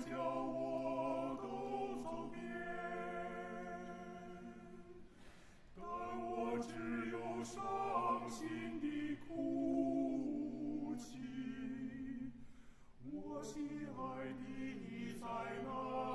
叫我都走遍但我只有伤心的哭泣我心爱的你在哪？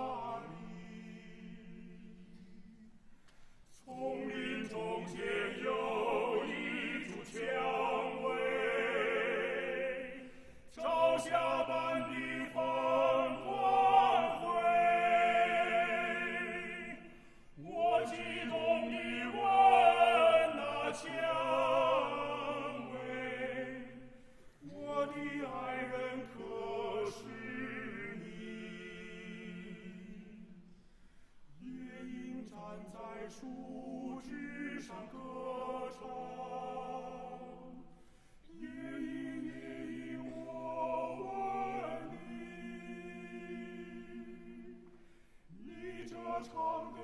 站在树枝上歌唱，夜莺夜莺我问你，你这唱的